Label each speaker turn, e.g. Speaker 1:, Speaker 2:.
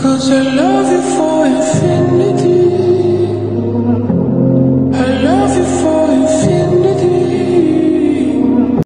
Speaker 1: Cause I love you